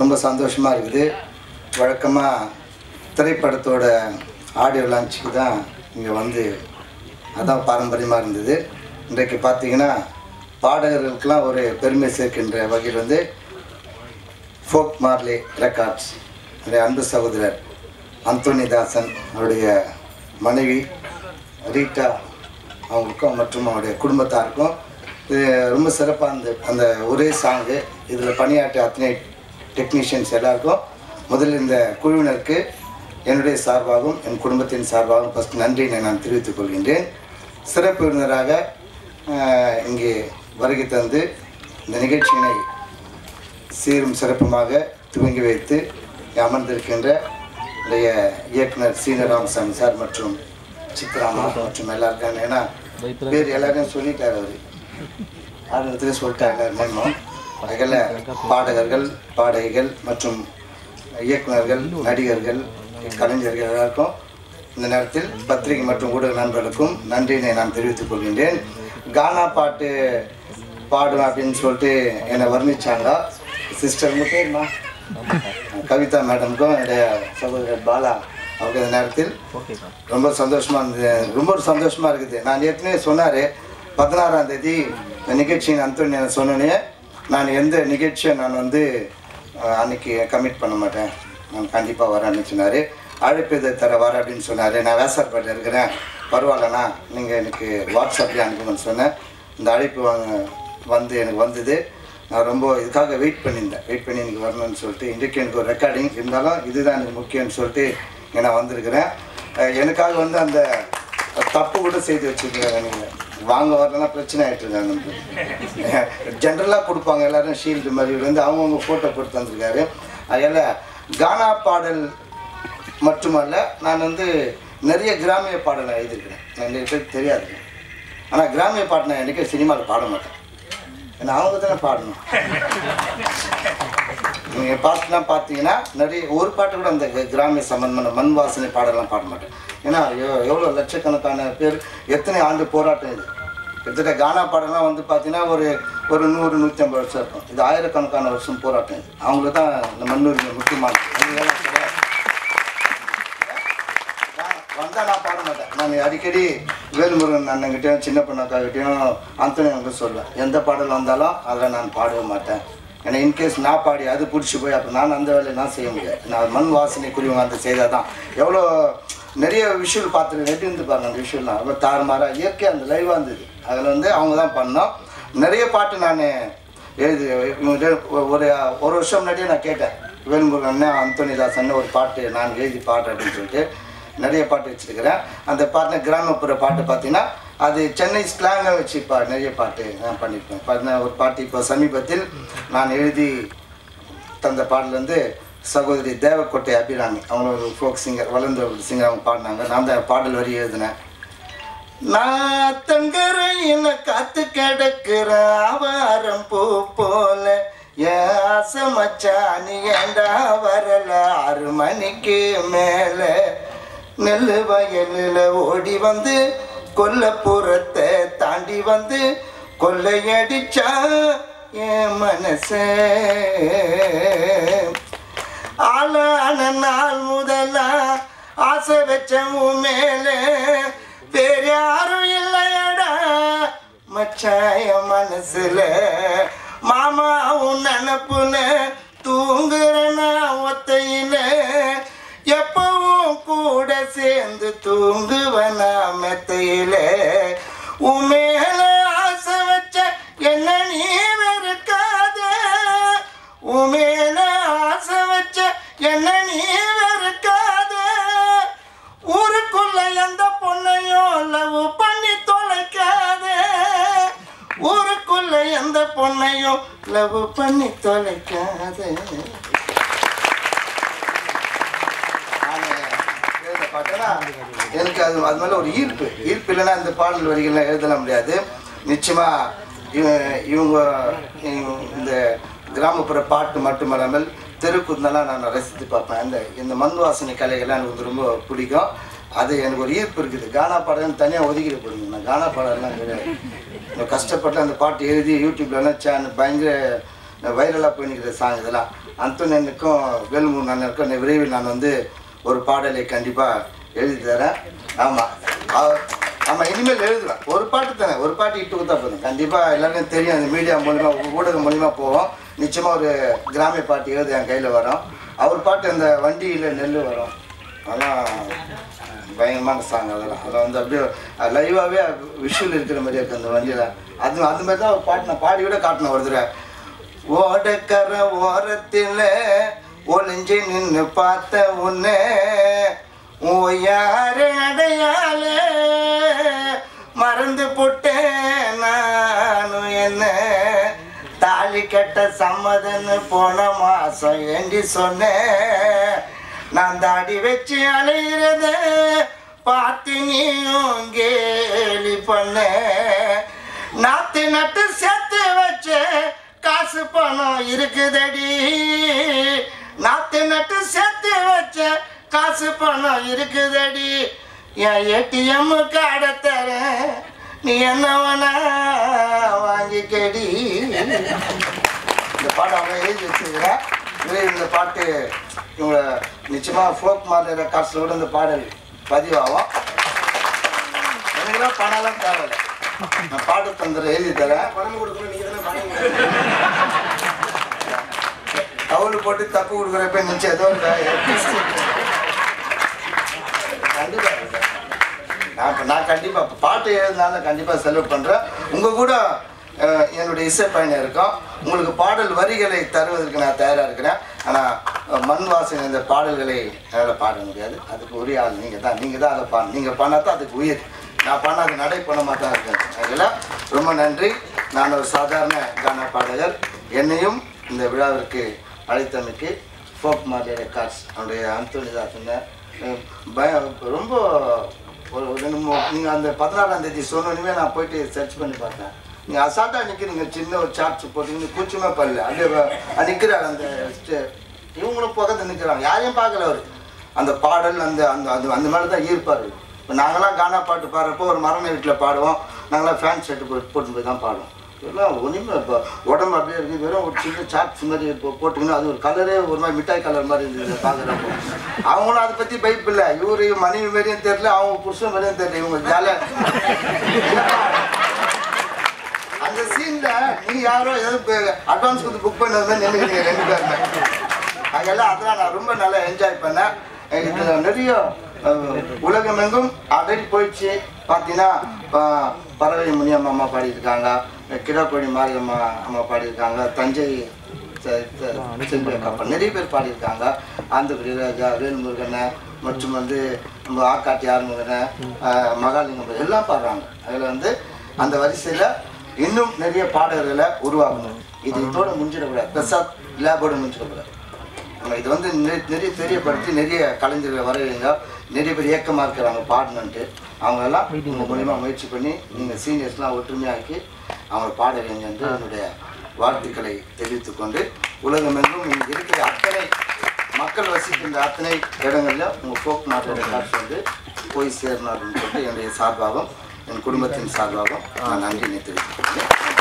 ரொம்ப சந்தோஷமாக இருக்குது. வழக்கமாக திரைப்படத்தோட ஆடியோ லான்ச்சுக்கு தான் இங்கே வந்து அதான் பாரம்பரியமாக இருந்தது. இன்றைக்கு பார்த்தீங்கன்னா பாடகர்களுக்கெல்லாம் ஒரு பெருமை சேர்க்கின்ற வகையில் வந்து ஃபோக் மார்லே ரெக்கார்ட்ஸ். என்னுடைய அன்பு சகோதரர் அந்தோனிதாசன் அவருடைய மனைவி ரீட்டா அவங்களுக்கும் மற்றும் அவருடைய குடும்பத்தாருக்கும். இது ரொம்ப சிறப்பாக அந்த அந்த ஒரே சாங்கு இதில் பணியாற்றிய அத்தனை டெக்னீஷியன்ஸ் எல்லாருக்கும் முதல்ல இந்த குழுவினருக்கு என்னுடைய சார்பாகவும் என் குடும்பத்தின் சார்பாகவும் ஃபஸ்ட் நன்றியினை நான் தெரிவித்துக் கொள்கின்றேன். சிறப்பு விருந்தினராக ஆஹ், இங்கே வருகை தந்து இந்த நிகழ்ச்சியினை சீரும் சிறப்புமாக துவங்கி வைத்து அமர்ந்திருக்கின்ற இளைய இயக்குனர் சீன ராமசாமி சார் மற்றும் சித்ராமா மற்றும் எல்லாருக்கும் ஏன்னா பேர் எல்லாரையும் சொல்லிட்டார் அவர். ஆரம்பத்திலே சொல்லிட்டாங்க எல்லாரும். அதில் பாடகர்கள் பாடகிகள் மற்றும் இயக்குனர்கள் நடிகர்கள் கலைஞர்கள் எல்லாருக்கும் இந்த நேரத்தில் பத்திரிகை மற்றும் ஊடக நண்பர்களுக்கும் நன்றியினை நான் தெரிவித்துக் கொள்கின்றேன். கானா பாட்டு பாடும் அப்படின்னு சொல்லிட்டு என்னை வர்ணிச்சாங்க. சிஸ்டர் பேருமா? கவிதா மேடமுக்கும் என்னுடைய சகோதரர் பாலா அவங்க இந்த நேரத்தில் ரொம்ப சந்தோஷமா இருந்தது. ரொம்ப ஒரு சந்தோஷமா இருக்குது. நான் ஏற்கனவே சொன்னார் பதினாறாம் தேதி நிகழ்ச்சியின் அந்தோனி சொன்னோன்னே நான் எந்த நிகழ்ச்சியை நான் வந்து அன்னைக்கு கமிட் பண்ண மாட்டேன். நான் கண்டிப்பாக வரேன்னு சொன்னார். அழைப்பு இதை தர வர அப்படின்னு சொன்னார். நான் வேசார்பேட்டில் இருக்கிறேன். பரவாயில்லண்ணா நீங்கள் எனக்கு வாட்ஸ்அப்லேயே அனுப்புங்கன்னு சொன்னேன். இந்த அழைப்பு வாங்க- வந்து எனக்கு வந்தது. நான் ரொம்ப இதுக்காக வெயிட் பண்ணியிருந்தேன். வெயிட் பண்ணி எனக்கு வரணும்னு சொல்லிட்டு இன்றைக்கு எனக்கு ஒரு ரெக்கார்டிங் இருந்தாலும் இதுதான் எனக்கு முக்கியம்னு சொல்லிட்டு நான் வந்திருக்கிறேன். எனக்காக வந்து அந்த தப்பு கூட செய்து வச்சுருக்கிறேன் நீங்கள் வாங்க வரலாம் பிரச்சனை ஆகிட்டு இருக்காங்க நமக்கு ஜென்ரலாக கொடுப்பாங்க எல்லாரும் ஷீல்டு மாதிரி. வந்து அவங்கவுங்க ஃபோட்டோ போட்டு தந்திருக்காரு. அதில் கானா பாடல் மட்டுமல்ல நான் வந்து நிறைய கிராமிய பாடலை எழுதியிருக்கிறேன். நிறைய பேருக்கு தெரியாது. ஆனால் கிராமிய பாட்டு நான் என்றைக்கும் சினிமாவில் பாட மாட்டேன். ஏன்னா அவங்க தானே பாடணும். நீங்கள் பாட்டுலாம் பார்த்தீங்கன்னா நிறைய ஒரு பாட்டு கூட அந்த கிராமிய சம்பந்தமான மண் வாசனை பாடலாம் பாட மாட்டேன். ஏன்னா எவ்வளோ லட்சக்கணக்கான பேர் எத்தனை ஆண்டு போராட்டம் இது? கிட்டத்தட்ட கானா பாடலாம் வந்து பார்த்தீங்கன்னா ஒரு ஒரு நூறு நூற்றி ஐம்பது வருஷம் இருக்கும். இது ஆயிரக்கணக்கான வருஷம் போராட்டம் இது. அவங்களுக்கு தான் இந்த மண்ணுரிமை முக்கியமானது வந்தால் நான் பாட மாட்டேன். நான் அடிக்கடி வேல்முருகன் அண்ணங்கிட்டையும் சின்ன பொண்ணக்காகிட்டையும் அந்தனி அவங்க சொல்லுவேன் எந்த பாடல் வந்தாலும் அதில் நான் பாடவே மாட்டேன். ஏன்னா இன்கேஸ் நான் பாடி அது பிடிச்சி போய் அப்போ நான் அந்த வேலையை நான் செய்ய முடியாது. நான் மண் வாசனை குறிவங்க அந்த செய்தால் தான். எவ்வளோ நிறைய விஷுவல் பார்த்துருக்கேன். நெட்டு இருந்து பாருங்க அந்த விஷுவல்லாம் ரொம்ப தாறுமாறாக இயற்கையாக அந்த லைவாக இருந்தது. அதில் வந்து அவங்க தான் பண்ணோம். நிறைய பாட்டு நான் எழுதி ஒரு ஒரு வருஷம் முன்னாடியே நான் கேட்டேன். வேல்முருகன் அண்ணன் ஒரு பாட்டு நான் எழுதி பாடுறேன் அப்படின்னு சொல்லிட்டு நிறைய பாட்டு வச்சுருக்கிறேன். அந்த பாட்டில் கிராமப்புற பாட்டு பார்த்தீங்கன்னா அது சென்னை ஸ்லாங்கை வச்சு பா நிறைய பாட்டு நான் பண்ணியிருப்பேன் பார்த்தீங்கன்னா ஒரு பாட்டு இப்போ சமீபத்தில் நான் எழுதி தந்த பாடலேருந்து வந்து சகோதரி தேவக்கோட்டை அபிராமி. அவங்க ஒரு ஃபோக் சிங்கர் வளர்ந்த ஒரு சிங்கர் அவங்க பாடினாங்க. நான் அந்த பாடல் வரி எழுதினேன். நான் தங்கரையில காத்து கிடக்குற ஆவாரம் பூ போல. என் ஆசை மச்சான் ஏண்டா வரல? ஆறு மணிக்கு மேல நெல் வயலில் ஓடி வந்து கொல்லப்புறத்தை தாண்டி வந்து கொள்ளையடிச்சா என் மனசே. ஆளான நாள் முதலா ஆசை வச்சவும் உன் மேலே. வேற யாரும் இல்லையடா. மச்சாய மனசுல மாமா உன் நினப்புல தூங்குறனா ஒத்தையில. எப்பவும் கூட சேர்ந்து தூங்குவனா மெத்த எந்த பொண்ணையும் லவ் பண்ணி தொலைக்காத. எனக்கு அது அது மேலே ஒரு ஈர்ப்பு. ஈர்ப்பு இல்லைன்னா இந்த பாடல் வரிகள்லாம் எழுதலாம் முடியாது. நிச்சயமாக இவ- இவங்க இவங்க இந்த கிராமப்புற பாட்டு மட்டுமல்லாமல் தெருக்குந்தெல்லாம் நான் ரசித்து பார்ப்பேன். இந்த இந்த மண் வாசனை கலைகள்லாம் எனக்கு வந்து ரொம்ப பிடிக்கும். அது எனக்கு ஒரு ஈர்ப்பு இருக்குது. கானா பாடல்னு தனியாக ஒதுக்கிட்டு போடுங்க. நான் கானா பாடலாம் கிடையாது. கஷ்டப்பட்டு அந்த பாட்டு எழுதி யூடியூப்லலாம் சேனல் பயங்கர வைரலாக போய் நிற்கிற சாங் இதெல்லாம் அந்தோனியனுக்கும் வேலுமூர் அண்ணனுக்கும் நான் விரைவில் நான் வந்து ஒரு பாடலை கண்டிப்பாக எழுதி தரேன். ஆமாம் ஆமாம் இனிமேல் எழுதுவேன். ஒரு பாட்டு தானே. ஒரு பாட்டு இட்டு கொடுத்தா போதும். கண்டிப்பாக எல்லாருக்கும் தெரியும். அந்த மீடியா மூலிமா ஊடகம் மூலிமா போவோம். நிச்சயமாக ஒரு கிராமிய பாட்டு எழுது என் கையில் வரும். அவர் பாட்டு அந்த வண்டியில் நெல் வரும். ஆனால் பயங்கரமான சாங் அதெல்லாம். அதை வந்து அப்படியே லைவாகவே விஷுவல் இருக்கிற மாதிரி இருக்குது அந்த வண்டியில். அது அந்த மாதிரி தான் பாட்டின பாட்டு பாடி விட காட்டினேன் ஒரு தடவை. ஓடக்கர ஓரத்தில் ஒளிஞ்சு நின்று பார்த்த உன்னே யாரு அடையாள மறந்து போட்டேன் நானும் என்ன? தாலி கட்ட சம்மதன்னு போன மாசம் என்று சொன்னேன் நான் தாடி வச்சு அலையிறத பார்த்து நீயும் கேலி பண்ண. நாத்து நட்டு சேர்த்து வச்ச காசு பணம் இருக்குதடி. நாத்து நட்டு சேர்த்து வச்ச காசு பணம் இருக்குதடி. என் ஏடிஎம் கார்டை தரேன் நீ என்னவனா வாங்கிக்கடி. இந்த பாட்டு அவங்க எழுதி வச்சிருக்கிறேன் இந்த பாட்டு இவங்களை நிச்சயமாக ஃபோக் மாதிரி ரெக்கார்ட்ஸில் கூட இந்த பாடல் பதிவாகும். எனக்குலாம் பணம்லாம் தேவையில்லை. நான் பாட்டு தந்துடுறேன் எழுதி தரேன். பணம் கொடுக்கணும். கவுல் போட்டு தப்பு கொடுக்குறப்ப நிச்சயம் ஏதோ ஒரு கண்டிப்பா. நான் இப்ப- நான் கண்டிப்பா இப்ப பாட்டு எழுதினாலும் கண்டிப்பா செலவு பண்றேன். உங்க கூட என்னுடைய இசை பயணம் இருக்கும். உங்களுக்கு பாடல் வரிகளை தருவதற்கு நான் தயாரா இருக்கிறேன். ஆனா அஹ், மண் வாசனை இந்த பாடல்களை என்னால் பாட முடியாது. அதுக்கு உரிய ஆள் நீங்கள் தான். நீங்கள் தான் அதை பா நீங்கள் பண்ணால் தான் அதுக்கு உயிர். நான் பண்ணால் அது நடை பண்ண தான் இருக்கேன் அதெல்லாம் ரொம்ப நன்றி. நான் ஒரு சாதாரண கான பாடகர். என்னையும் இந்த விழாவிற்கு அழைத்தமைக்கு ஃபோக் மாதிரி ரெக்கார்ட்ஸ் அவனுடைய அந்தோனி தாசன் பயம் ரொம்ப ஒரு ரெண்டு மூணு நீங்கள் அந்த பதினாறாம் தேதி சொன்னோன்னே நான் போயிட்டு சர்ச் பண்ணி பார்த்தேன். நீங்கள் அசால்ட்டாக நிற்கிறீங்க சின்ன ஒரு சார்ட்ஸ் போட்டிங்கன்னு கூச்சமே பண்ணல அப்படியே நிற்கிறார் அந்த இவங்களும் பக்கத்தில் நிற்கிறாங்க யாரையும் பார்க்கல அவர். அந்த பாடல் அந்த அந்த அந்த அந்த மாதிரி தான் ஈர்ப்பார். இப்போ நாங்களாம் கானா பாட்டு பாடுறப்போ ஒரு மரண வீட்டில் பாடுவோம். நாங்களாம் ஃபேன் ஷர்ட்டு போட்டு போட்டு போய் தான் பாடுவோம். எல்லாம் ஒன்றுமே இப்போ உடம்பு அப்படியே இருக்குது வெறும் ஒரு சின்ன சாட்ஸ் மாதிரி இப்போ போட்டுக்கணும் அது ஒரு கலரே ஒரு மாதிரி மிட்டாய் கலர் மாதிரி இருந்தது பார்க்குறப்போ அவங்களும் அதை பற்றி பைப் இல்லை இவரு மனைவி மாதிரியும் தெரியல. அவங்க புருஷன் மாதிரியும் தெரியல. இவங்க ஜாலியாக அந்த சீனில் நீ யாரோ ஏதோ அட்வான்ஸ் கொடுத்து புக் பண்ணது மாதிரி நினைக்கிறீங்க ரெண்டு பேருமே. அதெல்லாம் அதெல்லாம் நான் ரொம்ப நல்லா என்ஜாய் பண்ணேன். இதுல நிறைய உலகமெங்கும் ஆல்ரெடி போயிடுச்சு. பார்த்தீங்கன்னா பறவை முனியம்மா அம்மா பாடியிருக்காங்க. கிடாக்கோடி மாரியம்மா அம்மா பாடியிருக்காங்க. தஞ்சை அக்கா நிறைய பேர் பாடியிருக்காங்க. ஆந்திரகுடி ராஜா வேல்முருகனை மற்றும் வந்து நம்ம ஆக்காட்டி ஆறுமுகனை மகாலிங்கம் எல்லாம் பாடுறாங்க. அதில் வந்து அந்த வரிசையில் இன்னும் நிறைய பாடல்களை உருவாக்கணும். இது இதோட முடிஞ்சிடக்கூடாது. பிரசாத் லேபோட முடிஞ்சிடக்கூடாது. நம்ம இது வந்து நிறைய தெரியப்படுத்தி நிறைய கலைஞர்களை வரவைங்க நிறைய பேர் ஏக்கமாக இருக்கிறாங்க பாடணுன்ட்டு. அவங்க எல்லாம் உங்கள் மூலிமா முயற்சி பண்ணி நீங்கள் சீனியர்ஸ்லாம் ஒற்றுமையாக்கி அவங்களை பாட வைங்க என்று என்னுடைய வாழ்த்துக்களை தெரிவித்துக் கொண்டு உலகமெங்கும் இங்கே இருக்கிற அத்தனை மக்கள் வசிக்கின்ற அத்தனை இடங்களில் உங்கள் ஃபோக் நாட்டோட காட்சி வந்து போய் சேரணும் அப்படின்னு சொல்லிட்டு என்னுடைய சார்பாகவும் என் குடும்பத்தின் சார்பாகவும் நான் நன்றினை தெரிவித்துக் கொள்கிறேன்